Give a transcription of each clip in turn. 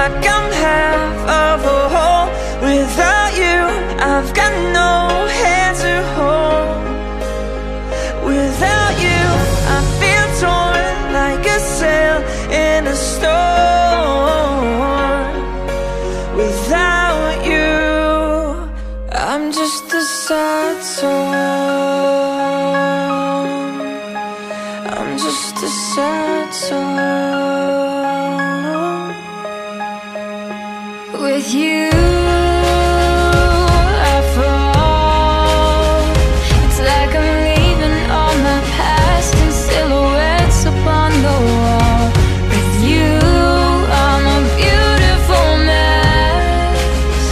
Like I'm half of a whole. Without you, I've got no hand to hold. Without you, I feel torn Like a sail in a storm. Without you, I'm just a sad song I'm just a sad song With you, I fall. It's like I'm leaving all my past in silhouettes upon the wall. With you, I'm a beautiful mess.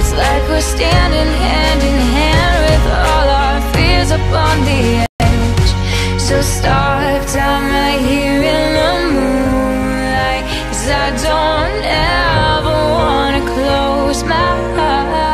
It's like we're standing hand in hand with all our fears upon the edge. So stop time right here in the moonlight. Cause I don't close my eyes